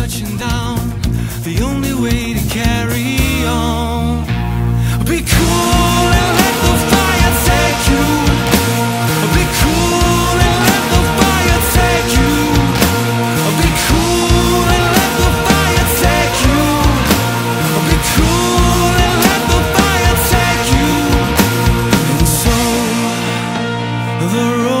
touching down. The only way to carry on. Be cool and let the fire take you. Be cool and let the fire take you. Be cool and let the fire take you. Be cool and let the fire take you. And so the road